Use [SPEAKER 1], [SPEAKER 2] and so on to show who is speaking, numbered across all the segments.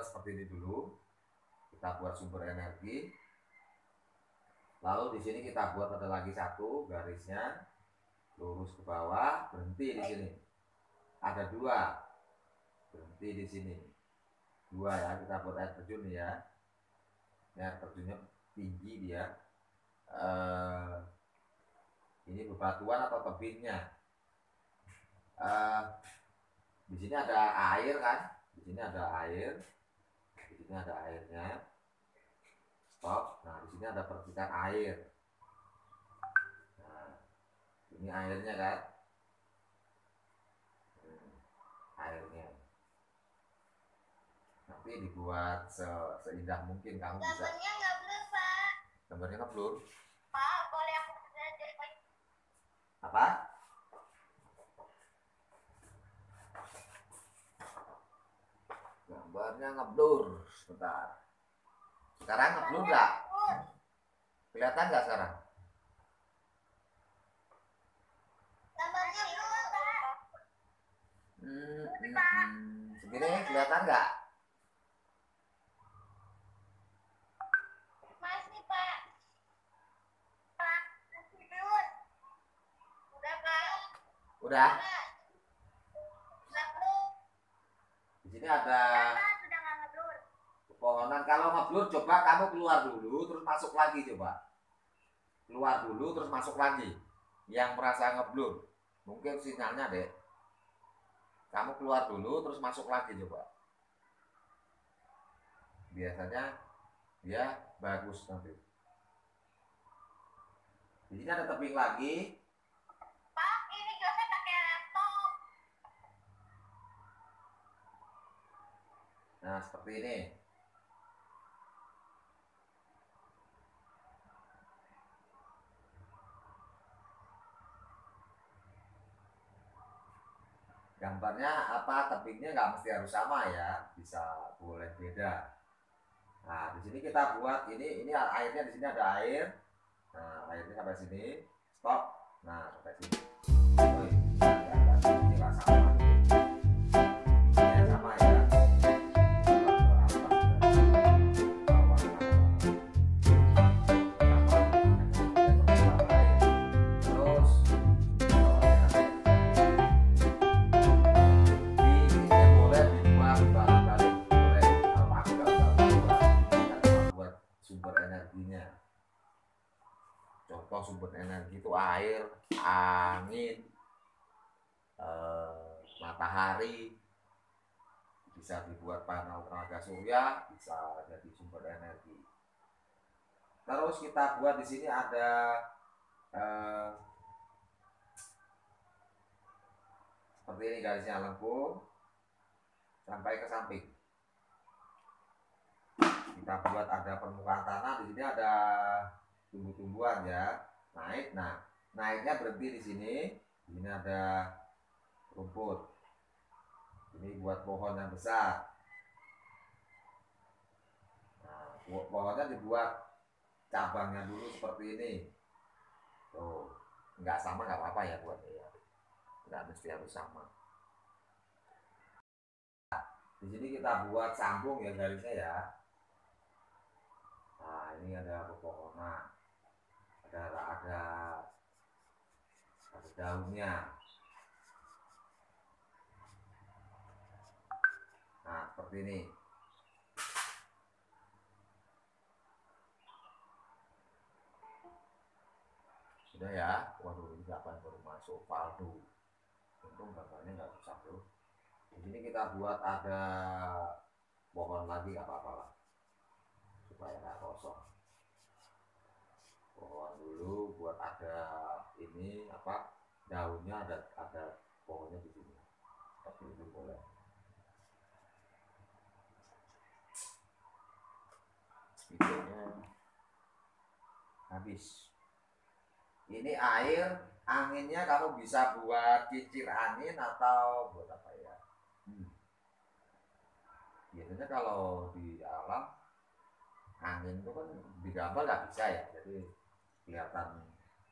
[SPEAKER 1] buat seperti ini dulu. Kita buat sumber energi. Lalu di sini kita buat ada lagi satu garisnya. Lurus ke bawah berhenti di sini. Ada dua. Berhenti di sini. Dua ya kita buat air terjun ya. Air terjunnya tinggi dia. Uh, ini bebatuan atau tebingnya? Uh, di sini ada air kan? Di sini ada air sini ada airnya. Stop. Nah di sini ada percikan air. Nah ini airnya kan? Hmm, airnya. Nanti dibuat se seindah mungkin kamu bisa.
[SPEAKER 2] Gambarnya nggak blur pak.
[SPEAKER 1] Gambarnya nggak blur?
[SPEAKER 2] Pak boleh aku belajar
[SPEAKER 1] apa gambarnya ngeblur sebentar. Sekarang ngeblur nggak? Kelihatan nggak sekarang? Hmm, hmm, hmm. segini kelihatan nggak?
[SPEAKER 2] Masih pak pak masih blur udah pak
[SPEAKER 1] udah
[SPEAKER 2] Pak. udah blur
[SPEAKER 1] sini ada pepohonan. Kalau ngeblur coba kamu keluar dulu terus masuk lagi coba. Keluar dulu terus masuk lagi. Yang merasa ngeblur. Mungkin sinyalnya deh kamu keluar dulu terus masuk lagi coba. Biasanya dia bagus nanti. Di sini ada tebing lagi nah seperti ini. Gambarnya apa? Tebingnya nggak mesti harus sama ya. Bisa boleh beda. Nah di sini kita buat ini ini airnya di sini ada air. Nah airnya sampai sini. Stop. Nah sampai sini. Woi, sumber energi itu air angin eh, matahari bisa dibuat panel tenaga surya bisa jadi sumber energi. Terus kita buat di sini ada eh, seperti ini garisnya lengkung sampai ke samping. Kita buat ada permukaan tanah di sini ada tumbuh-tumbuhan ya naik. Nah naiknya berhenti di sini. Di sini ada rumput. Ini buat pohon yang besar. Nah po- pohonnya dibuat cabangnya dulu seperti ini. Tuh nggak sama nggak apa-apa ya buatnya ya nggak mesti harus sama. Di sini kita buat sambung ya garisnya ya. Nah ini ada pepohonan ada ada ada daunnya. Nah seperti ini. Sudah ya? Waduh ini kapan baru masuk Faldo untung gambarnya nggak susah tuh di sini kita buat ada pohon lagi apa-apa lah. Supaya nggak kosong dulu buat ada ini apa daunnya ada ada pohonnya di sini. Tapi itu boleh. Videonya habis. Ini air anginnya kamu bisa buat kincir angin atau buat apa ya? Hmm. biasanya kalau di alam angin itu kan digambar nggak bisa ya? Jadi kelihatan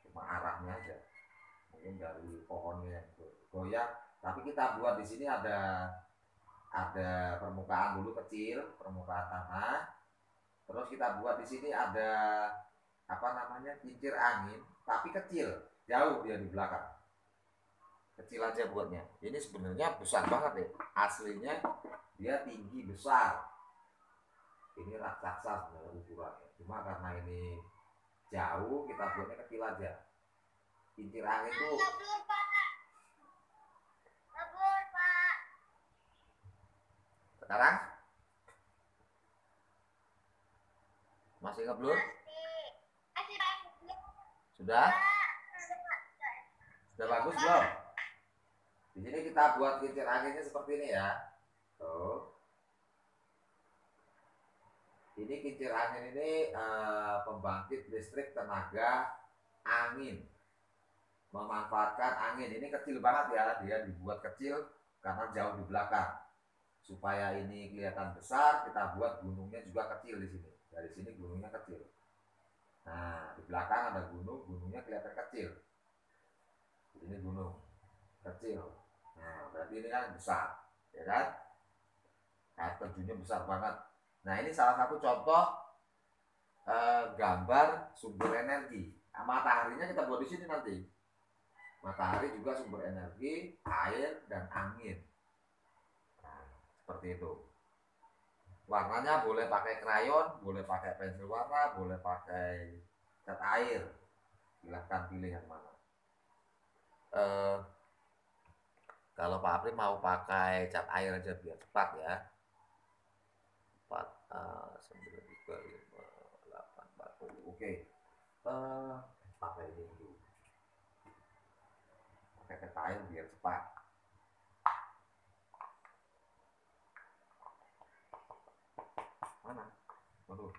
[SPEAKER 1] cuma arahnya aja. Mungkin dari pohonnya yang goyang. Tapi kita buat di sini ada ada permukaan dulu kecil permukaan tanah. Terus kita buat di sini ada apa namanya kincir angin tapi kecil. Jauh dia di belakang. Kecil aja buatnya. Ini sebenarnya besar banget ya. Aslinya dia tinggi besar. Ini raksasa sebenarnya ukurannya. Cuma karena ini jauh kita buatnya kecil aja. Kincir angin itu
[SPEAKER 2] Pak. Pak.
[SPEAKER 1] sekarang masih ngeblur sudah? Sudah bagus belum? Di sini kita buat kincir anginnya seperti ini ya. Tuh ini kincir angin ini eh, pembangkit listrik tenaga angin. Memanfaatkan angin. Ini kecil banget ya dia dibuat kecil karena jauh di belakang. Supaya ini kelihatan besar kita buat gunungnya juga kecil di sini. Dari sini gunungnya kecil. Nah di belakang ada gunung gunungnya kelihatan kecil. Ini gunung kecil. Nah berarti ini kan besar ya kan? Air terjunnya besar banget nah ini salah satu contoh eh, gambar sumber energi. Nah, mataharinya kita buat di sini nanti. Matahari juga sumber energi air dan angin. Nah, seperti itu. Warnanya boleh pakai krayon boleh pakai pensil warna boleh pakai cat air. Silahkan pilih yang mana. Eh kalau Pak Apri mau pakai cat air aja biar cepat ya. 4 9 3 5 8 4 oh, Oke. Eh pakai ini dulu. Pakai cat air biar cepat. Mana? Waduh.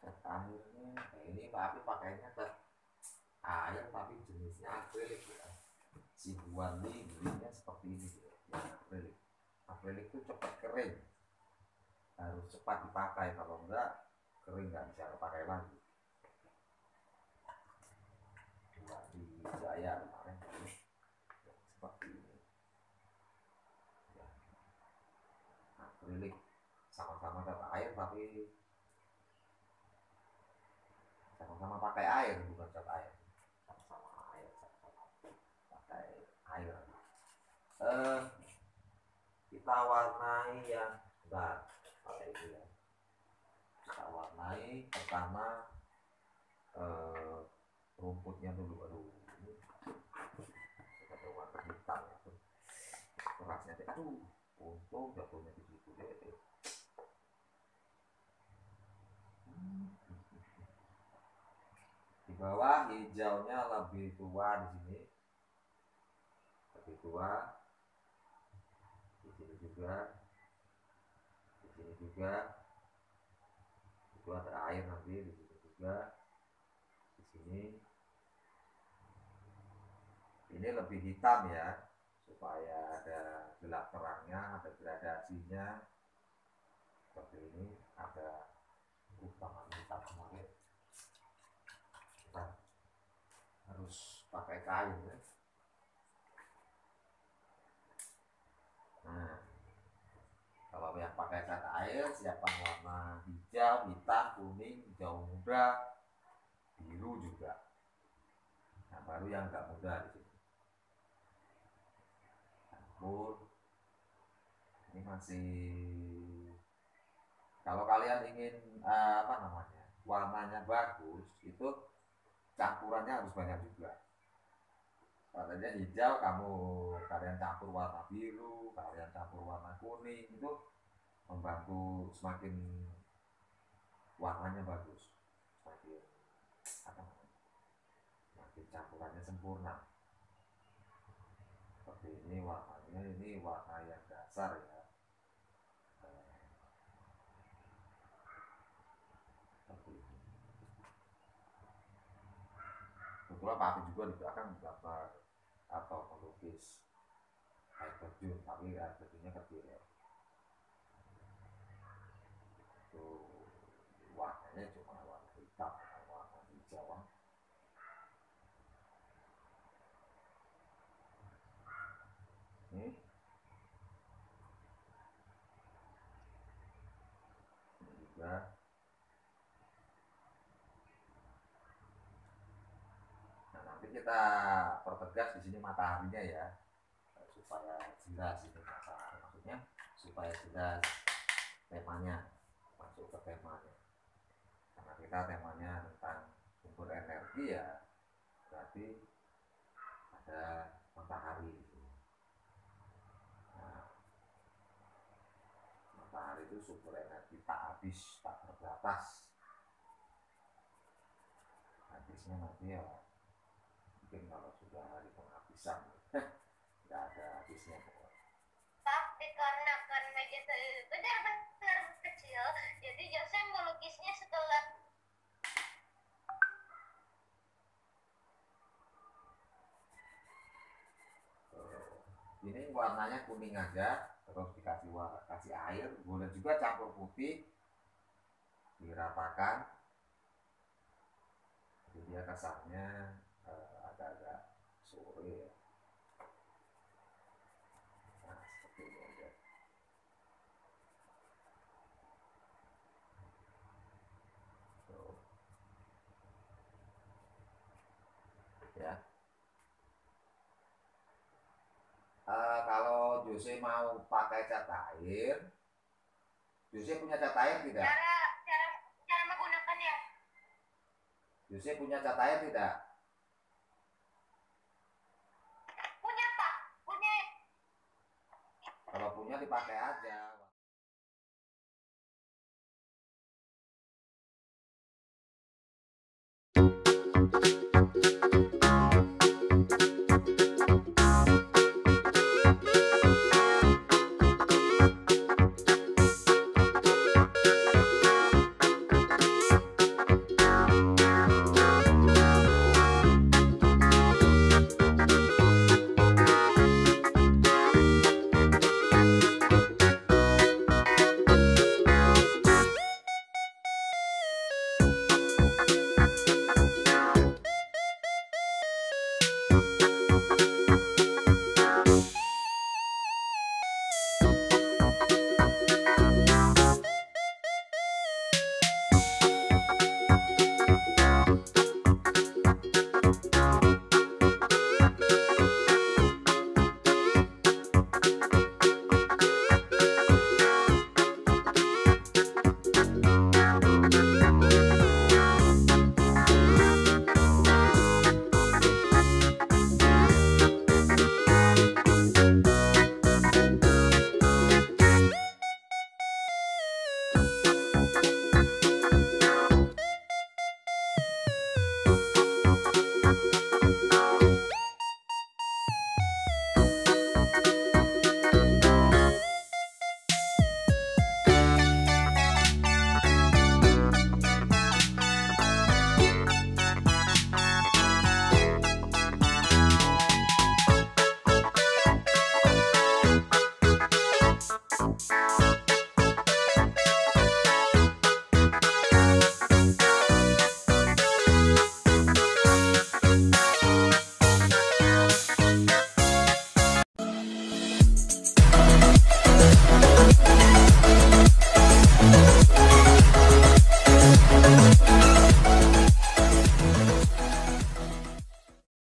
[SPEAKER 1] Cat airnya, nah ini Apri pakainya cat air tapi jenisnya akrilik ya si Buandi belinya seperti ini ya, ya akrilik akrilik itu cepat kering harus cepat dipakai kalau enggak kering nggak bisa dipakai lagi. Buandi Jaya kemarin ini seperti ini. Ya. akrilik sama-sama kata air tapi sama-sama pakai air bukan cat air. Sama-sama air pakai air. Eh kita warnai yang enggak warnai pertama eh rumputnya dulu aduh ini ada warna hitam ya tuh. Kerasnya deh aduh untung jatuhnya di situ deh. Di bawah hijaunya lebih tua di sini. Lebih tua. Di sini juga. Di sini juga ada air nanti di sini juga di sini. Ini lebih hitam ya supaya ada gelap terangnya ada gradasinya seperti ini ada tangan hitam kemarin. Harus pakai kain ya. Nah, kalau yang pakai cat air siapkan warna hijau, hitam, kuning, hijau muda, biru juga. Nah, baru yang enggak muda di sini. Campur. Ini masih kalau kalian ingin eh, apa namanya warnanya bagus itu campurannya harus banyak juga warnanya hijau kamu kalian campur warna biru kalian campur warna kuning itu membantu semakin warnanya bagus. Semakin apa? Namanya semakin campurannya sempurna. Seperti ini warnanya ini warna yang dasar ya. Seperti ini. Kebetulan Pak Afif juga di belakang gambar atau melukis air terjun tapi air terjunnya kecil ya itu warnanya cuma warna hitam bukan warna hijau ini kita pertegas di sini mataharinya ya supaya jelas matahari. Maksudnya supaya jelas temanya masuk ke temanya. Karena kita temanya tentang sumber energi ya berarti ada matahari. Nah, matahari itu sumber energi tak habis tak terbatas. Habisnya nanti ya mungkin kalau sudah hari penghabisan nggak ada habisnya pokoknya
[SPEAKER 2] Tapi karena saya benar-benar kecil, jadi Jose melukisnya setelah
[SPEAKER 1] ini warnanya kuning aja terus dikasih warna kasih air boleh juga campur putih diratakan. Jadi dia kesannya eh, agak-agak sore ya nah seperti ini aja Tuh. ya Eh, kalau Jose mau pakai cat air, Jose punya cat air tidak?
[SPEAKER 2] cara cara cara menggunakannya.
[SPEAKER 1] Jose punya cat air tidak?
[SPEAKER 2] Punya Pak, punya
[SPEAKER 1] Kalau punya dipakai aja.